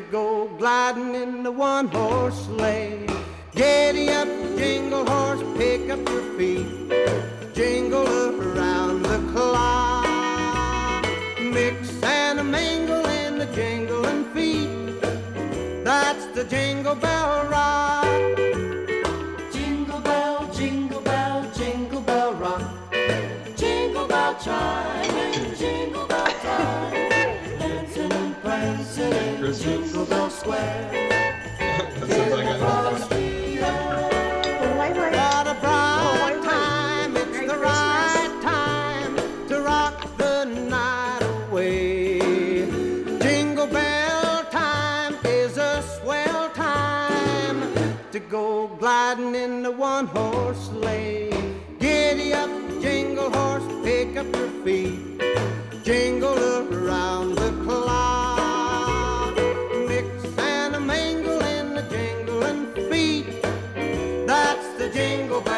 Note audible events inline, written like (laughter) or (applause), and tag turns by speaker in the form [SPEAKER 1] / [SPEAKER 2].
[SPEAKER 1] to go gliding in the one horse sleigh. Giddy up, jingle horse, pick up your feet. Jingle around the clock. Mix and a mingle in the jingling feet. That's the jingle bell rock. Jingle bell, jingle bell, jingle bell rock. Jingle bell chime and jingle bell time.
[SPEAKER 2] There's (laughs) Jingle
[SPEAKER 1] Bell Square. is a swell time to go gliding in the one horse sleigh. Giddy up, jingle horse, pick up your feet. the jingle bell.